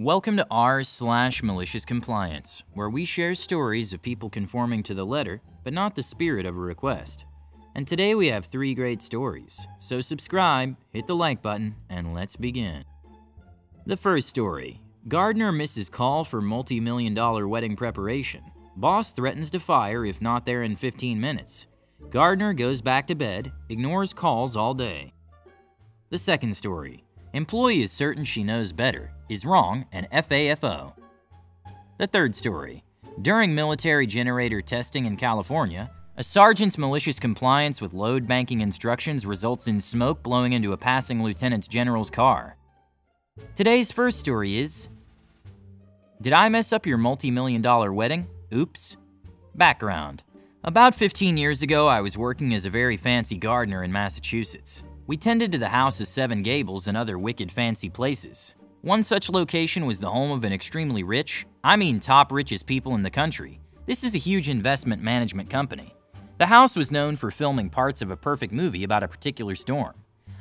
Welcome to r slash malicious compliance, where we share stories of people conforming to the letter, but not the spirit of a request. And today we have three great stories, so subscribe, hit the like button, and let's begin. The first story Gardener misses call for multi million dollar wedding preparation. Boss threatens to fire if not there in 15 minutes. Gardener goes back to bed, ignores calls all day. The second story Employee is certain she knows better, is wrong, and FAFO. The third story. During military generator testing in California, a sergeant's malicious compliance with load banking instructions results in smoke blowing into a passing lieutenant general's car. Today's first story is Did I mess up your multi million dollar wedding? Oops. Background About 15 years ago, I was working as a very fancy gardener in Massachusetts. We tended to the house of Seven Gables and other wicked fancy places. One such location was the home of an extremely rich, I mean top richest people in the country. This is a huge investment management company. The house was known for filming parts of a perfect movie about a particular storm.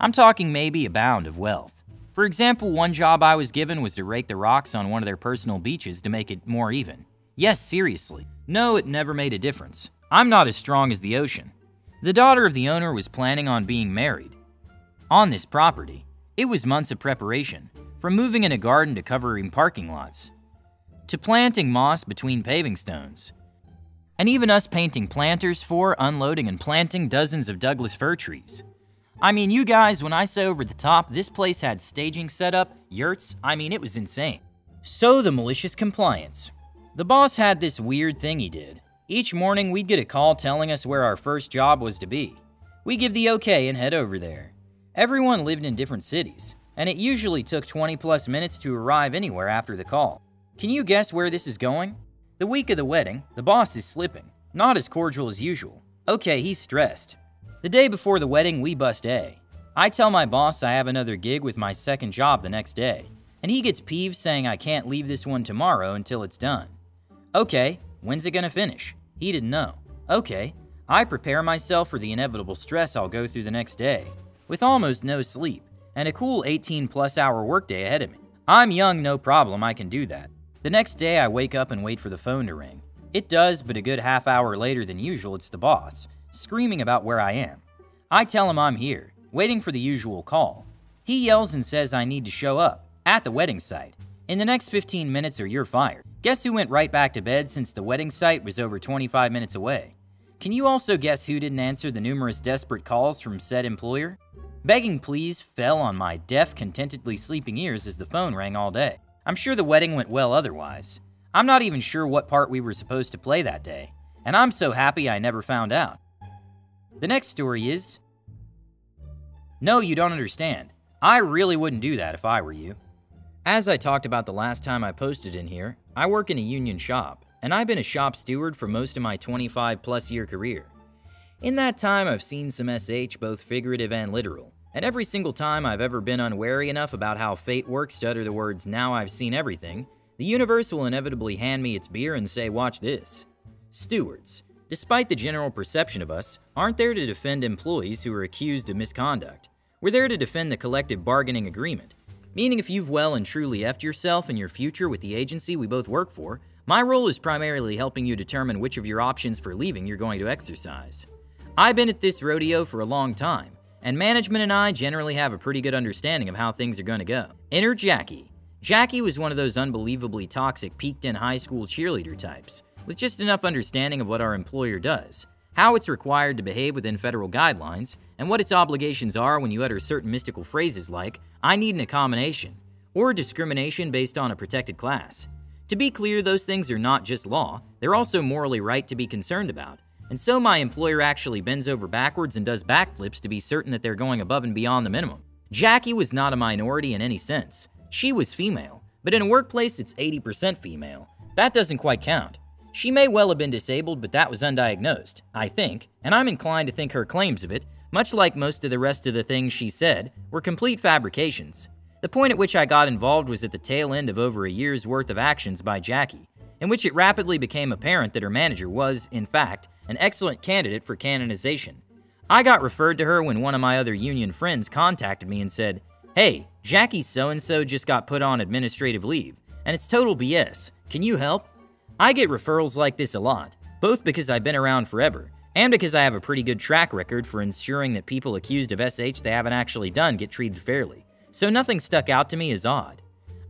I'm talking maybe a bound of wealth. For example, one job I was given was to rake the rocks on one of their personal beaches to make it more even. Yes, seriously. No, it never made a difference. I'm not as strong as the ocean. The daughter of the owner was planning on being married, on this property, it was months of preparation, from moving in a garden to covering parking lots, to planting moss between paving stones, and even us painting planters for, unloading, and planting dozens of Douglas fir trees. I mean, you guys, when I say over the top, this place had staging set up, yurts, I mean, it was insane. So, the malicious compliance. The boss had this weird thing he did. Each morning, we'd get a call telling us where our first job was to be. We give the okay and head over there. Everyone lived in different cities, and it usually took 20 plus minutes to arrive anywhere after the call. Can you guess where this is going? The week of the wedding, the boss is slipping, not as cordial as usual. Okay, he's stressed. The day before the wedding, we bust A. I tell my boss I have another gig with my second job the next day, and he gets peeved saying I can't leave this one tomorrow until it's done. Okay, when's it gonna finish? He didn't know. Okay, I prepare myself for the inevitable stress I'll go through the next day with almost no sleep, and a cool 18 plus hour workday ahead of me. I'm young, no problem, I can do that. The next day, I wake up and wait for the phone to ring. It does, but a good half hour later than usual, it's the boss, screaming about where I am. I tell him I'm here, waiting for the usual call. He yells and says I need to show up, at the wedding site. In the next 15 minutes or you're fired. Guess who went right back to bed since the wedding site was over 25 minutes away? Can you also guess who didn't answer the numerous desperate calls from said employer? Begging please fell on my deaf, contentedly sleeping ears as the phone rang all day. I'm sure the wedding went well otherwise. I'm not even sure what part we were supposed to play that day, and I'm so happy I never found out. The next story is No, you don't understand. I really wouldn't do that if I were you. As I talked about the last time I posted in here, I work in a union shop, and I've been a shop steward for most of my 25 plus year career. In that time, I've seen some SH, both figurative and literal, and every single time I've ever been unwary enough about how fate works to utter the words, now I've seen everything, the universe will inevitably hand me its beer and say, watch this. Stewards, despite the general perception of us, aren't there to defend employees who are accused of misconduct. We're there to defend the collective bargaining agreement. Meaning if you've well and truly effed yourself and your future with the agency we both work for, my role is primarily helping you determine which of your options for leaving you're going to exercise. I've been at this rodeo for a long time, and management and I generally have a pretty good understanding of how things are going to go. Enter Jackie. Jackie was one of those unbelievably toxic peaked in high school cheerleader types, with just enough understanding of what our employer does, how it's required to behave within federal guidelines, and what its obligations are when you utter certain mystical phrases like, I need an accommodation, or discrimination based on a protected class. To be clear, those things are not just law, they're also morally right to be concerned about, and so my employer actually bends over backwards and does backflips to be certain that they're going above and beyond the minimum. Jackie was not a minority in any sense. She was female, but in a workplace it's 80% female. That doesn't quite count. She may well have been disabled, but that was undiagnosed, I think, and I'm inclined to think her claims of it, much like most of the rest of the things she said, were complete fabrications. The point at which I got involved was at the tail end of over a year's worth of actions by Jackie, in which it rapidly became apparent that her manager was, in fact, an excellent candidate for canonization. I got referred to her when one of my other union friends contacted me and said, Hey, Jackie so and so just got put on administrative leave, and it's total BS. Can you help? I get referrals like this a lot, both because I've been around forever and because I have a pretty good track record for ensuring that people accused of SH they haven't actually done get treated fairly, so nothing stuck out to me as odd.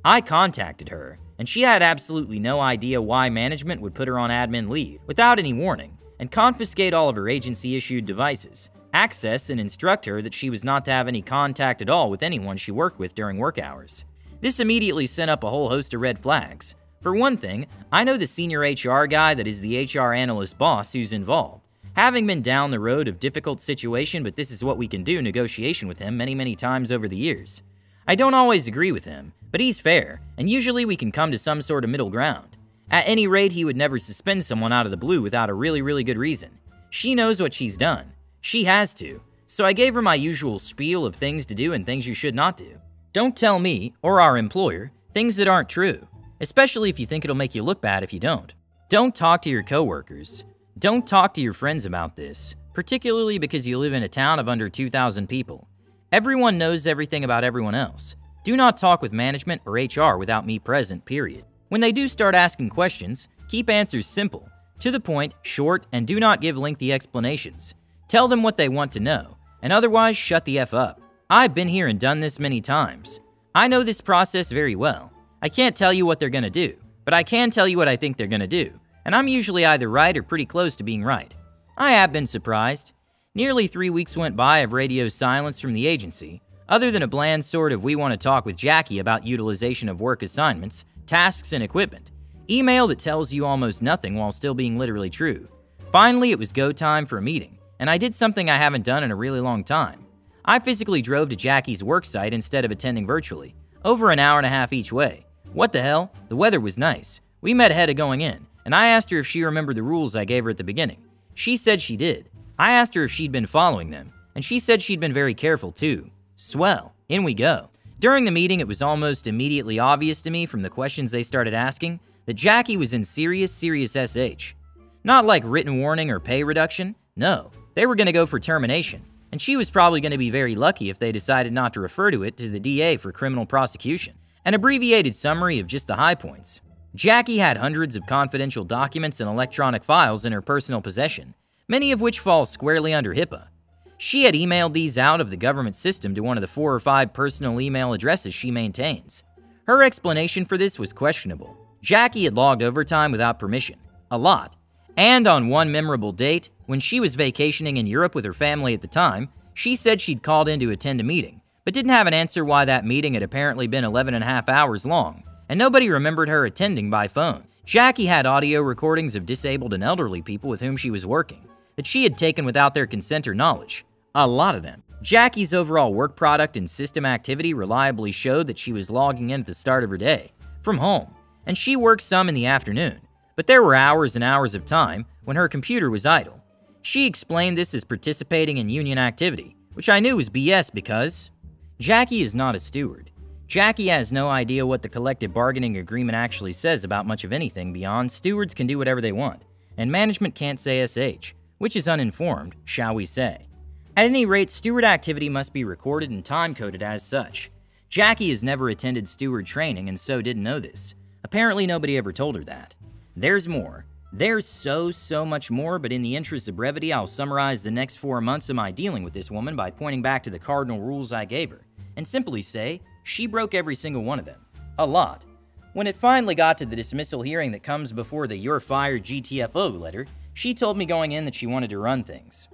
I contacted her, and she had absolutely no idea why management would put her on admin leave without any warning and confiscate all of her agency issued devices, access and instruct her that she was not to have any contact at all with anyone she worked with during work hours. This immediately sent up a whole host of red flags. For one thing, I know the senior HR guy that is the HR analyst boss who's involved. Having been down the road of difficult situation, but this is what we can do negotiation with him many, many times over the years. I don't always agree with him, but he's fair, and usually we can come to some sort of middle ground. At any rate, he would never suspend someone out of the blue without a really, really good reason. She knows what she's done. She has to. So I gave her my usual spiel of things to do and things you should not do. Don't tell me, or our employer, things that aren't true, especially if you think it'll make you look bad if you don't. Don't talk to your coworkers. Don't talk to your friends about this, particularly because you live in a town of under 2,000 people. Everyone knows everything about everyone else. Do not talk with management or HR without me present, period. When they do start asking questions, keep answers simple, to the point, short, and do not give lengthy explanations. Tell them what they want to know, and otherwise shut the F up. I've been here and done this many times. I know this process very well. I can't tell you what they're gonna do, but I can tell you what I think they're gonna do and I'm usually either right or pretty close to being right. I have been surprised. Nearly three weeks went by of radio silence from the agency, other than a bland sort of we want to talk with Jackie about utilization of work assignments, tasks, and equipment. Email that tells you almost nothing while still being literally true. Finally, it was go time for a meeting, and I did something I haven't done in a really long time. I physically drove to Jackie's work site instead of attending virtually, over an hour and a half each way. What the hell? The weather was nice. We met ahead of going in, and I asked her if she remembered the rules I gave her at the beginning. She said she did. I asked her if she'd been following them, and she said she'd been very careful too. Swell, in we go. During the meeting, it was almost immediately obvious to me from the questions they started asking that Jackie was in serious, serious SH. Not like written warning or pay reduction, no, they were going to go for termination, and she was probably going to be very lucky if they decided not to refer to it to the DA for criminal prosecution. An abbreviated summary of just the high points. Jackie had hundreds of confidential documents and electronic files in her personal possession, many of which fall squarely under HIPAA. She had emailed these out of the government system to one of the four or five personal email addresses she maintains. Her explanation for this was questionable. Jackie had logged overtime without permission, a lot, and on one memorable date, when she was vacationing in Europe with her family at the time, she said she'd called in to attend a meeting, but didn't have an answer why that meeting had apparently been 11 and a half hours long and nobody remembered her attending by phone. Jackie had audio recordings of disabled and elderly people with whom she was working that she had taken without their consent or knowledge. A lot of them. Jackie's overall work product and system activity reliably showed that she was logging in at the start of her day, from home, and she worked some in the afternoon. But there were hours and hours of time when her computer was idle. She explained this as participating in union activity, which I knew was BS because Jackie is not a steward. Jackie has no idea what the collective bargaining agreement actually says about much of anything beyond stewards can do whatever they want, and management can't say SH, which is uninformed, shall we say. At any rate, steward activity must be recorded and time-coded as such. Jackie has never attended steward training and so didn't know this. Apparently nobody ever told her that. There's more. There's so, so much more, but in the interest of brevity, I'll summarize the next four months of my dealing with this woman by pointing back to the cardinal rules I gave her, and simply say, she broke every single one of them. A lot. When it finally got to the dismissal hearing that comes before the You're Fired GTFO letter, she told me going in that she wanted to run things.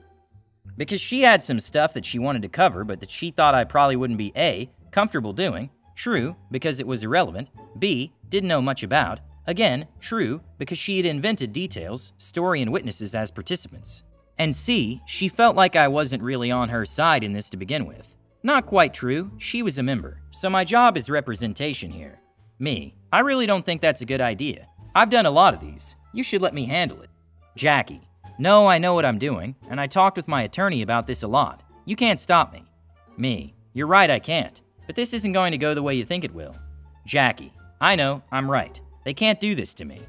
Because she had some stuff that she wanted to cover, but that she thought I probably wouldn't be A, comfortable doing, true, because it was irrelevant, B, didn't know much about, again, true, because she had invented details, story, and witnesses as participants, and C, she felt like I wasn't really on her side in this to begin with. Not quite true, she was a member, so my job is representation here. Me, I really don't think that's a good idea. I've done a lot of these. You should let me handle it. Jackie, no, I know what I'm doing, and I talked with my attorney about this a lot. You can't stop me. Me, you're right, I can't, but this isn't going to go the way you think it will. Jackie, I know, I'm right. They can't do this to me.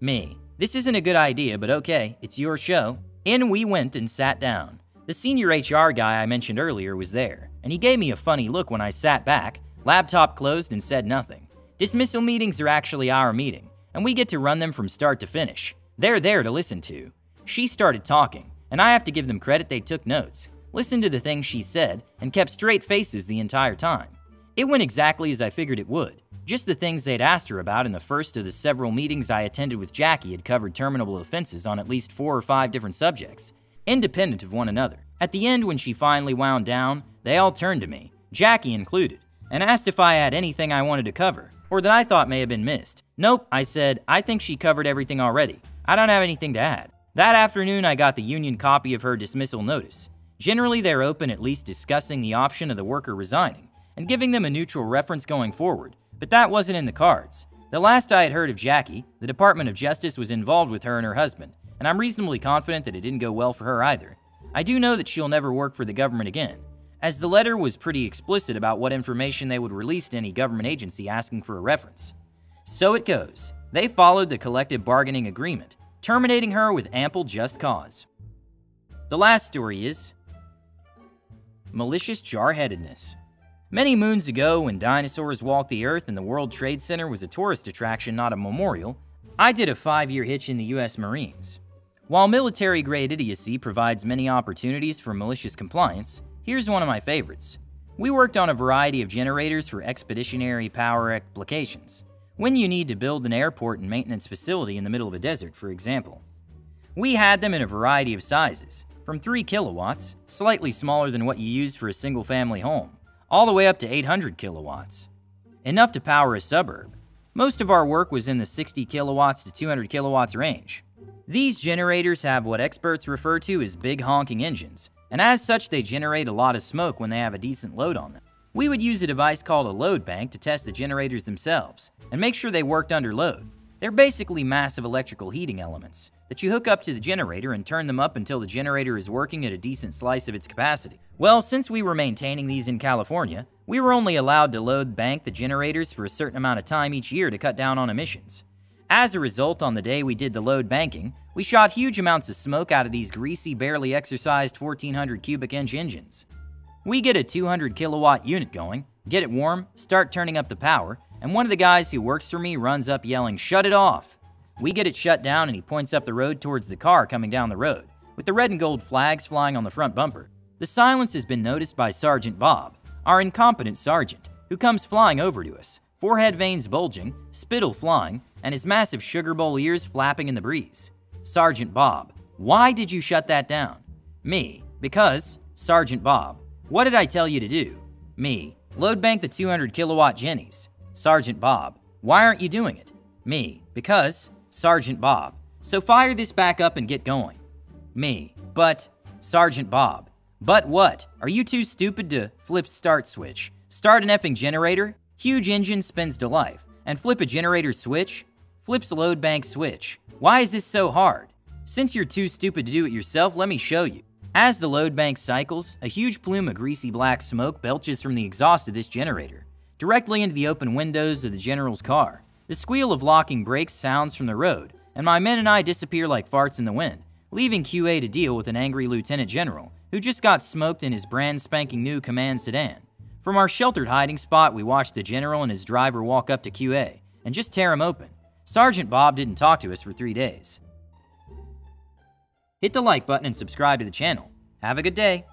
Me, this isn't a good idea, but okay, it's your show. In we went and sat down. The senior HR guy I mentioned earlier was there, and he gave me a funny look when I sat back, Laptop closed and said nothing. Dismissal meetings are actually our meeting, and we get to run them from start to finish. They're there to listen to. She started talking, and I have to give them credit they took notes, listened to the things she said, and kept straight faces the entire time. It went exactly as I figured it would. Just the things they'd asked her about in the first of the several meetings I attended with Jackie had covered terminable offenses on at least four or five different subjects, independent of one another. At the end, when she finally wound down, they all turned to me, Jackie included, and asked if I had anything I wanted to cover, or that I thought may have been missed. Nope, I said, I think she covered everything already. I don't have anything to add. That afternoon, I got the union copy of her dismissal notice. Generally, they're open at least discussing the option of the worker resigning and giving them a neutral reference going forward, but that wasn't in the cards. The last I had heard of Jackie, the Department of Justice was involved with her and her husband, and I'm reasonably confident that it didn't go well for her either. I do know that she'll never work for the government again, as the letter was pretty explicit about what information they would release to any government agency asking for a reference. So it goes. They followed the collective bargaining agreement, terminating her with ample just cause. The last story is malicious jarheadedness. Many moons ago, when dinosaurs walked the Earth and the World Trade Center was a tourist attraction, not a memorial, I did a five year hitch in the US Marines. While military grade idiocy provides many opportunities for malicious compliance, here's one of my favorites. We worked on a variety of generators for expeditionary power applications, when you need to build an airport and maintenance facility in the middle of a desert, for example. We had them in a variety of sizes, from 3 kilowatts, slightly smaller than what you use for a single family home, all the way up to 800 kilowatts. Enough to power a suburb. Most of our work was in the 60 kilowatts to 200 kilowatts range. These generators have what experts refer to as big honking engines, and as such they generate a lot of smoke when they have a decent load on them. We would use a device called a load bank to test the generators themselves, and make sure they worked under load. They're basically massive electrical heating elements that you hook up to the generator and turn them up until the generator is working at a decent slice of its capacity. Well, since we were maintaining these in California, we were only allowed to load bank the generators for a certain amount of time each year to cut down on emissions. As a result, on the day we did the load banking, we shot huge amounts of smoke out of these greasy, barely exercised 1400 cubic inch engines. We get a 200 kilowatt unit going, get it warm, start turning up the power, and one of the guys who works for me runs up yelling, Shut it off! We get it shut down and he points up the road towards the car coming down the road, with the red and gold flags flying on the front bumper. The silence has been noticed by Sergeant Bob, our incompetent sergeant, who comes flying over to us, forehead veins bulging, spittle flying, and his massive sugar bowl ears flapping in the breeze. Sergeant Bob, why did you shut that down? Me, because, Sergeant Bob, what did I tell you to do? Me, load bank the 200 kilowatt jennies. Sergeant Bob, why aren't you doing it? Me, because, Sergeant Bob, so fire this back up and get going. Me, but, Sergeant Bob, but what? Are you too stupid to flip start switch? Start an effing generator? Huge engine spins to life. And flip a generator switch? Flips load bank switch. Why is this so hard? Since you're too stupid to do it yourself, let me show you. As the load bank cycles, a huge plume of greasy black smoke belches from the exhaust of this generator directly into the open windows of the general's car. The squeal of locking brakes sounds from the road, and my men and I disappear like farts in the wind, leaving QA to deal with an angry lieutenant general who just got smoked in his brand spanking new command sedan. From our sheltered hiding spot, we watched the general and his driver walk up to QA and just tear him open. Sergeant Bob didn't talk to us for three days. Hit the like button and subscribe to the channel. Have a good day.